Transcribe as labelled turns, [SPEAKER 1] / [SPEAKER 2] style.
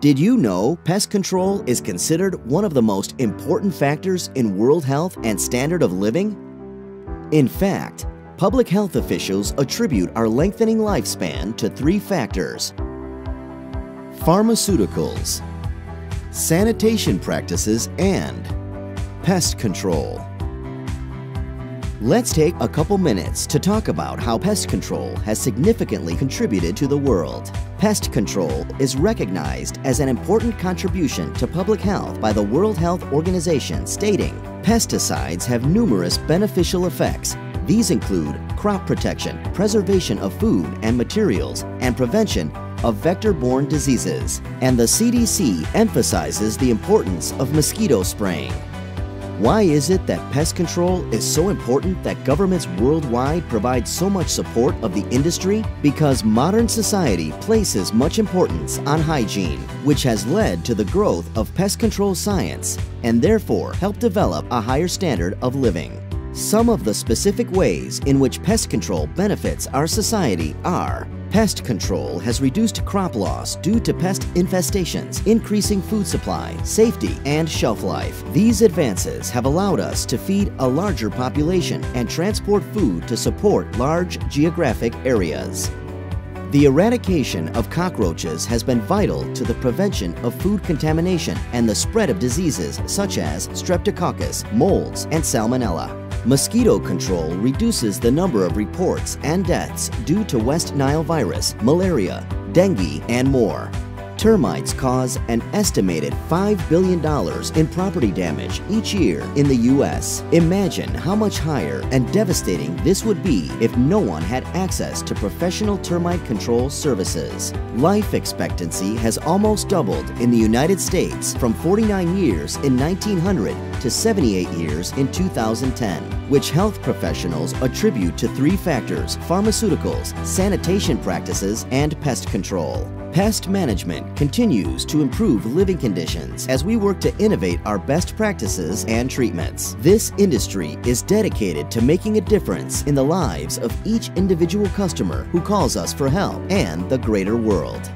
[SPEAKER 1] Did you know pest control is considered one of the most important factors in world health and standard of living? In fact, public health officials attribute our lengthening lifespan to three factors pharmaceuticals, sanitation practices, and pest control. Let's take a couple minutes to talk about how pest control has significantly contributed to the world. Pest control is recognized as an important contribution to public health by the World Health Organization stating, pesticides have numerous beneficial effects. These include crop protection, preservation of food and materials, and prevention of vector-borne diseases. And the CDC emphasizes the importance of mosquito spraying. Why is it that pest control is so important that governments worldwide provide so much support of the industry? Because modern society places much importance on hygiene, which has led to the growth of pest control science and therefore helped develop a higher standard of living. Some of the specific ways in which pest control benefits our society are Pest control has reduced crop loss due to pest infestations, increasing food supply, safety, and shelf life. These advances have allowed us to feed a larger population and transport food to support large geographic areas. The eradication of cockroaches has been vital to the prevention of food contamination and the spread of diseases such as streptococcus, molds, and salmonella. Mosquito control reduces the number of reports and deaths due to West Nile virus, malaria, dengue, and more. Termites cause an estimated $5 billion in property damage each year in the U.S. Imagine how much higher and devastating this would be if no one had access to professional termite control services. Life expectancy has almost doubled in the United States from 49 years in 1900 to 78 years in 2010, which health professionals attribute to three factors pharmaceuticals, sanitation practices, and pest control. Pest management continues to improve living conditions as we work to innovate our best practices and treatments. This industry is dedicated to making a difference in the lives of each individual customer who calls us for help and the greater world.